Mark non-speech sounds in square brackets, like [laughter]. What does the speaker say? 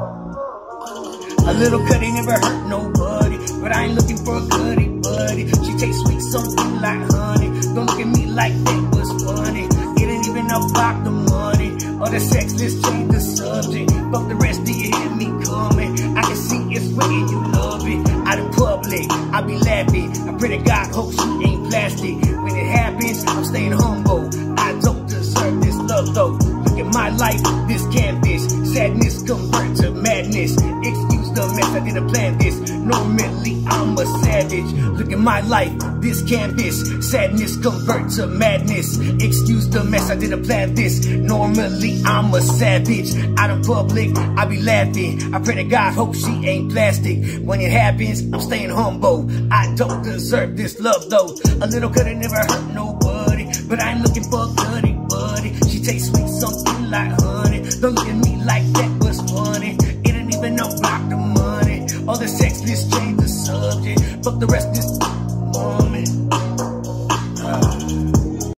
A little cutty never hurt nobody, but I ain't looking for a goodie, buddy. She tastes sweet, something like honey. Don't look at me like that was funny. It ain't even about the money or the sex. Let's change the subject. Fuck the rest, do you hear me coming? I can see it's waiting, you love it. Out in public, I be laughing. I pray to God, hope she ain't plastic. When it happens, I'm staying humble. I don't deserve this love though. Look at my life, this canvas. Sadness convert I didn't plan this. Normally, I'm a savage. Look at my life, this canvas. Sadness convert to madness. Excuse the mess, I didn't plan this. Normally, I'm a savage. Out in public, I be laughing. I pray to God, hope she ain't plastic. When it happens, I'm staying humble. I don't deserve this love though. A little coulda never hurt nobody. But I ain't looking for a goodie, buddy. She tastes sweet, something like honey. Don't look at me like that was funny. It ain't even about the this, change the subject. Fuck the rest is this [clears throat] moment.